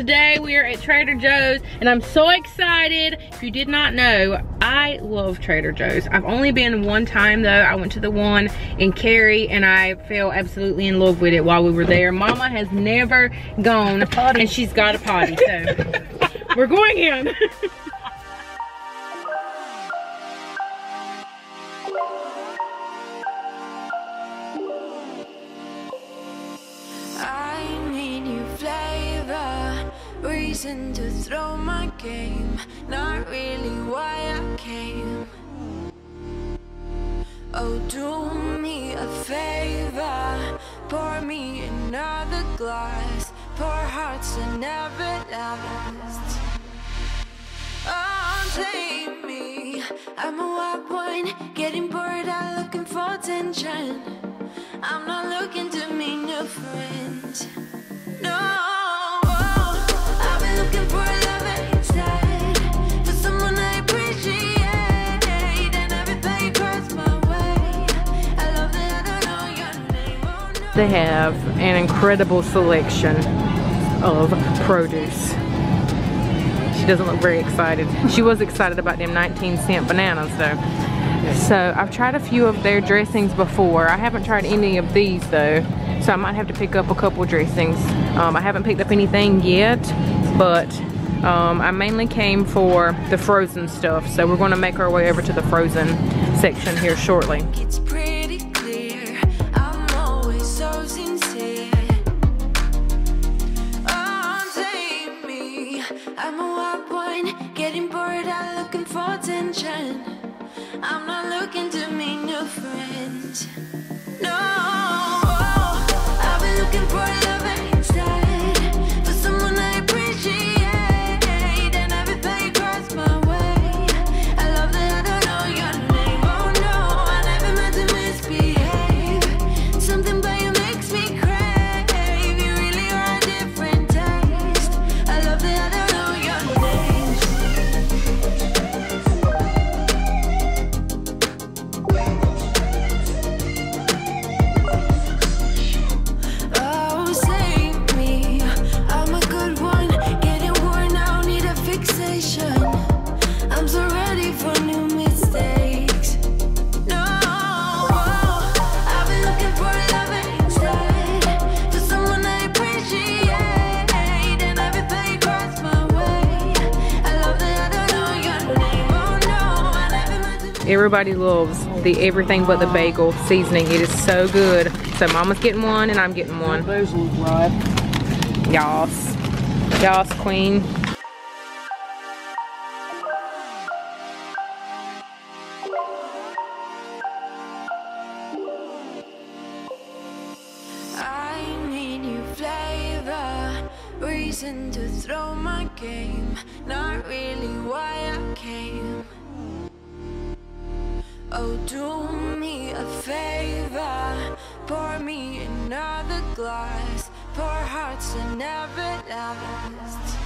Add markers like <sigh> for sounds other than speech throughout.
today we are at Trader Joe's and I'm so excited. If you did not know, I love Trader Joe's. I've only been one time though. I went to the one in Cary and I fell absolutely in love with it while we were there. Mama has never gone and she's got a potty, so <laughs> we're going in. <laughs> reason to throw my game, not really why I came. Oh, do me a favor, pour me another glass, pour hearts that never last. Oh, take me, I'm a wild one, getting bored out looking for attention. I'm not looking to meet a friend, no. They have an incredible selection of produce. She doesn't look very excited. She was excited about them 19 cent bananas though. So I've tried a few of their dressings before. I haven't tried any of these though. So I might have to pick up a couple dressings. Um, I haven't picked up anything yet, but um, I mainly came for the frozen stuff. So we're gonna make our way over to the frozen section here shortly. Everybody loves the everything but the bagel seasoning. It is so good. So mama's getting one and I'm getting one. Yas. Yas queen. reason to throw my game Not really why I came Oh, do me a favor, pour me another glass, pour hearts that never last.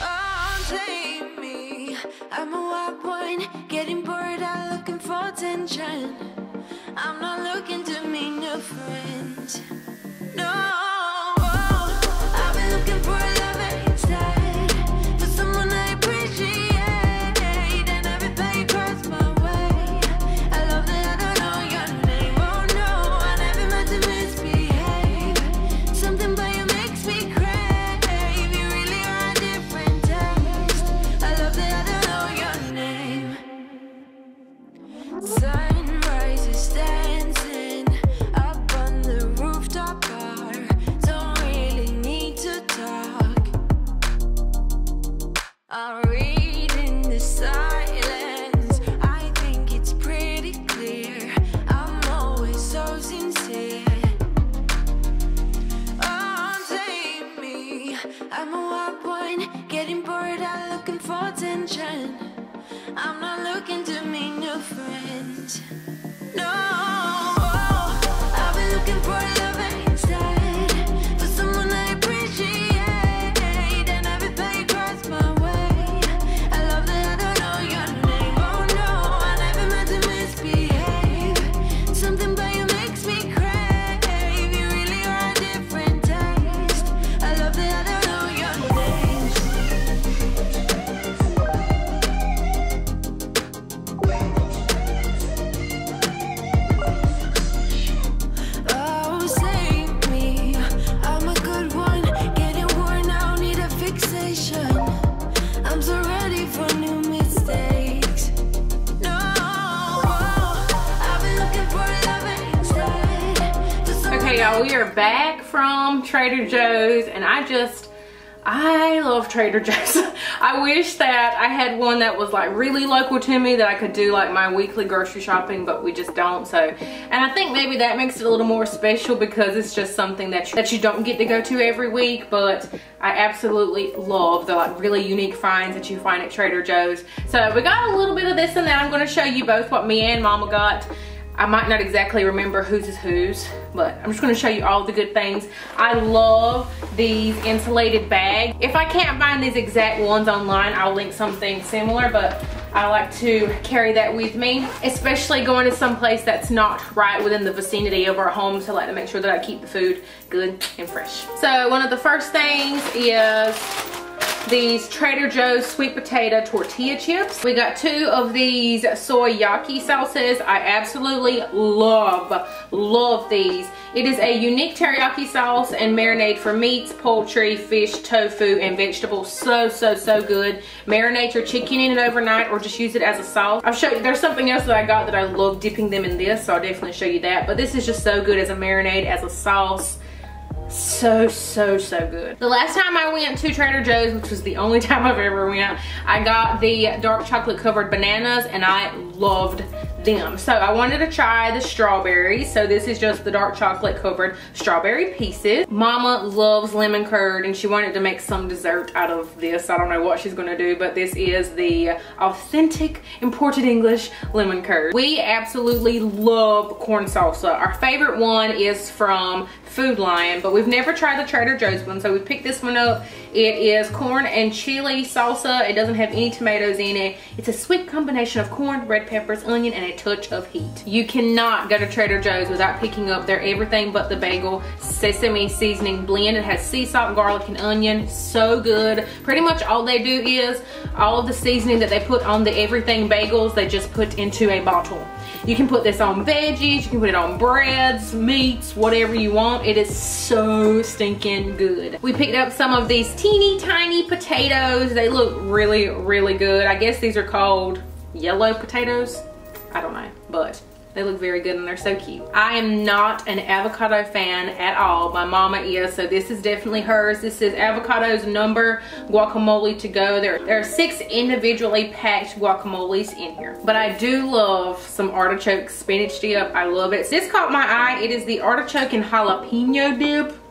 Oh, me, I'm a wild one, getting bored out looking for attention. I'm not looking to meet a friend, we are back from Trader Joe's and I just, I love Trader <laughs> Joe's. I wish that I had one that was like really local to me that I could do like my weekly grocery shopping, but we just don't. So, and I think maybe that makes it a little more special because it's just something that you, that you don't get to go to every week, but I absolutely love the like really unique finds that you find at Trader Joe's. So we got a little bit of this and that. I'm gonna show you both what me and mama got. I might not exactly remember whose is whose, but I'm just gonna show you all the good things. I love these insulated bags. If I can't find these exact ones online, I'll link something similar, but I like to carry that with me, especially going to some place that's not right within the vicinity of our home, so I like to make sure that I keep the food good and fresh. So one of the first things is these Trader Joe's sweet potato tortilla chips. We got two of these soyaki sauces. I absolutely love, love these. It is a unique teriyaki sauce and marinade for meats, poultry, fish, tofu, and vegetables. So, so, so good. Marinate your chicken in it overnight or just use it as a sauce. I'll show you, there's something else that I got that I love dipping them in this, so I'll definitely show you that. But this is just so good as a marinade, as a sauce so so so good the last time i went to trader joe's which was the only <laughs> time i've ever went i got the dark chocolate covered bananas and i loved them. So I wanted to try the strawberries. So this is just the dark chocolate covered strawberry pieces. Mama loves lemon curd and she wanted to make some dessert out of this. I don't know what she's gonna do, but this is the authentic imported English lemon curd. We absolutely love corn salsa. Our favorite one is from Food Lion, but we've never tried the Trader Joe's one, so we picked this one up. It is corn and chili salsa. It doesn't have any tomatoes in it. It's a sweet combination of corn, red peppers, onion, and a touch of heat. You cannot go to Trader Joe's without picking up their everything but the bagel sesame seasoning blend. It has sea salt, garlic, and onion. So good. Pretty much all they do is all of the seasoning that they put on the everything bagels, they just put into a bottle. You can put this on veggies, you can put it on breads, meats, whatever you want. It is so stinking good. We picked up some of these teeny tiny potatoes. They look really, really good. I guess these are called yellow potatoes. I don't know, but they look very good and they're so cute. I am not an avocado fan at all. My mama is, so this is definitely hers. This is avocado's number guacamole to go. There, there are six individually packed guacamoles in here. But I do love some artichoke spinach dip. I love it. This caught my eye. It is the artichoke and jalapeno dip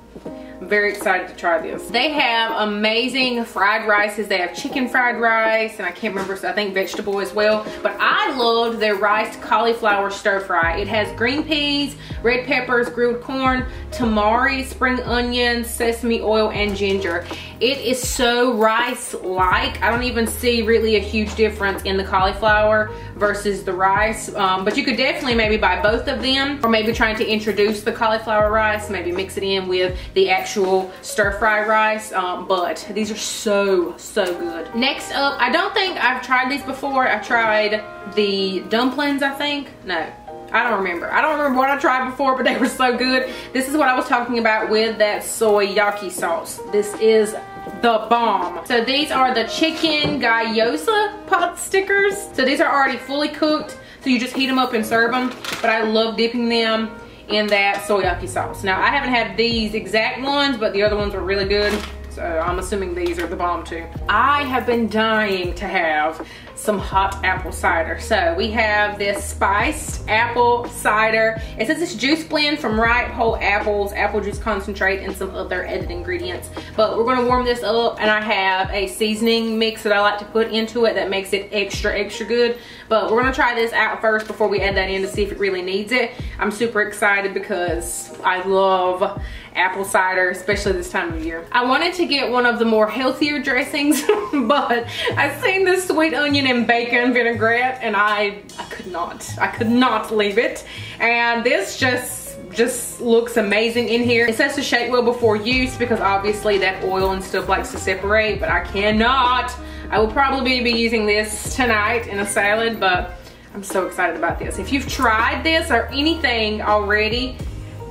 very excited to try this. They have amazing fried rices. They have chicken fried rice and I can't remember, so I think vegetable as well. But I loved their rice cauliflower stir fry. It has green peas, red peppers, grilled corn, tamari, spring onions, sesame oil, and ginger. It is so rice-like. I don't even see really a huge difference in the cauliflower versus the rice. Um, but you could definitely maybe buy both of them or maybe trying to introduce the cauliflower rice, maybe mix it in with the actual stir fry rice. Um, but these are so, so good. Next up, I don't think I've tried these before. I tried the dumplings, I think. No, I don't remember. I don't remember what I tried before, but they were so good. This is what I was talking about with that soyaki sauce. This is the bomb. So these are the chicken gyoza pot stickers. So these are already fully cooked. So you just heat them up and serve them. But I love dipping them in that soyaki sauce. Now I haven't had these exact ones, but the other ones were really good. So I'm assuming these are the bomb too. I have been dying to have some hot apple cider. So we have this spiced apple cider. It says it's juice blend from ripe whole apples, apple juice concentrate, and some other added ingredients. But we're gonna warm this up and I have a seasoning mix that I like to put into it that makes it extra, extra good. But we're gonna try this out first before we add that in to see if it really needs it. I'm super excited because I love apple cider, especially this time of year. I wanted to get one of the more healthier dressings, <laughs> but I seen this sweet onion and bacon vinaigrette and I, I could not, I could not leave it. And this just just looks amazing in here. It says to shake well before use because obviously that oil and stuff likes to separate, but I cannot. I will probably be using this tonight in a salad, but I'm so excited about this. If you've tried this or anything already,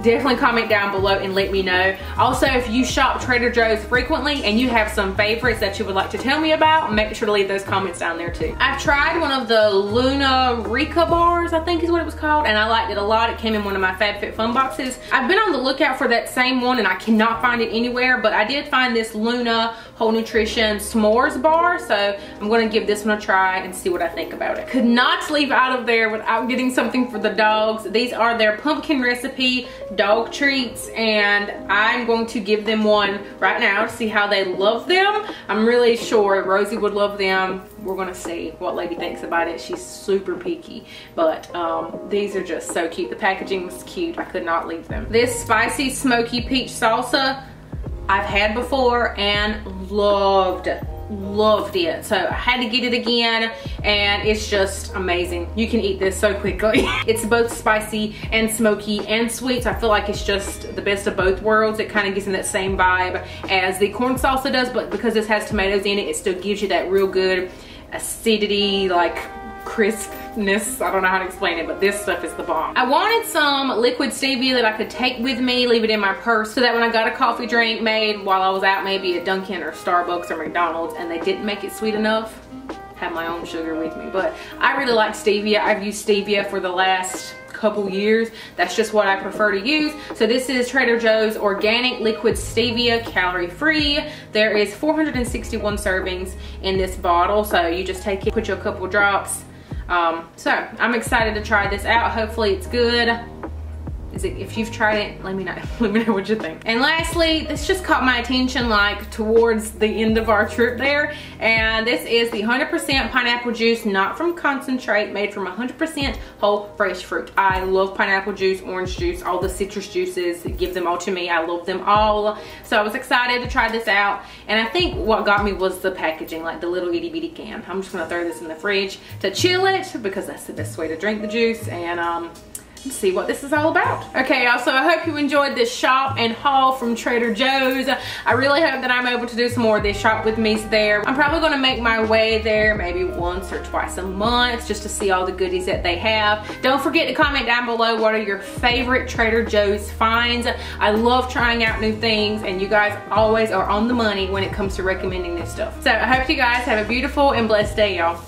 definitely comment down below and let me know. Also, if you shop Trader Joe's frequently and you have some favorites that you would like to tell me about, make sure to leave those comments down there too. I've tried one of the Luna Rica bars, I think is what it was called, and I liked it a lot. It came in one of my FabFitFun boxes. I've been on the lookout for that same one and I cannot find it anywhere, but I did find this Luna Whole Nutrition S'mores bar, so I'm gonna give this one a try and see what I think about it. Could not leave out of there without getting something for the dogs. These are their pumpkin recipe dog treats, and I'm going to give them one right now to see how they love them. I'm really sure Rosie would love them. We're gonna see what Lady thinks about it. She's super picky, but um, these are just so cute. The packaging was cute. I could not leave them. This spicy smoky peach salsa I've had before and loved loved it. So i had to get it again and it's just amazing. You can eat this so quickly. <laughs> It's both spicy and smoky and sweet. So i feel like it's just the best of both worlds. It kind of gives me that same vibe as the corn salsa does but because this has tomatoes in it it still gives you that real good acidity like I don't know how to explain it, but this stuff is the bomb. I wanted some liquid stevia that I could take with me, leave it in my purse, so that when I got a coffee drink made while I was out maybe at Dunkin' or Starbucks or McDonald's and they didn't make it sweet enough, have my own sugar with me. But I really like stevia. I've used stevia for the last couple years. That's just what I prefer to use. So this is Trader Joe's Organic Liquid Stevia, calorie free. There is 461 servings in this bottle. So you just take it, put your couple drops, um, so I'm excited to try this out. Hopefully it's good. Is it, if you've tried it, let me know. <laughs> Let me know what you think. And lastly, this just caught my attention like towards the end of our trip there. And this is the 100% pineapple juice, not from concentrate, made from 100% whole fresh fruit. I love pineapple juice, orange juice, all the citrus juices. Give them all to me. I love them all. So I was excited to try this out. And I think what got me was the packaging, like the little itty bitty can. I'm just gonna throw this in the fridge to chill it because that's the best way to drink the juice. And um, see what this is all about. Okay, also I hope you enjoyed this shop and haul from Trader Joe's. I really hope that I'm able to do some more of this shop with me there. I'm probably gonna make my way there maybe once or twice a month just to see all the goodies that they have. Don't forget to comment down below what are your favorite Trader Joe's finds. I love trying out new things and you guys always are on the money when it comes to recommending new stuff. So I hope you guys have a beautiful and blessed day y'all.